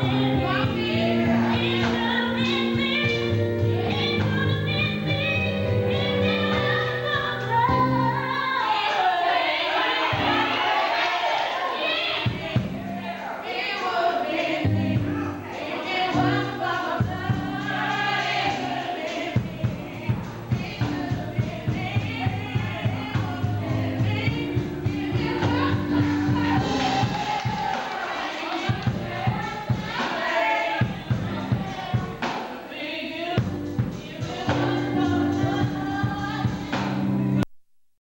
Amen.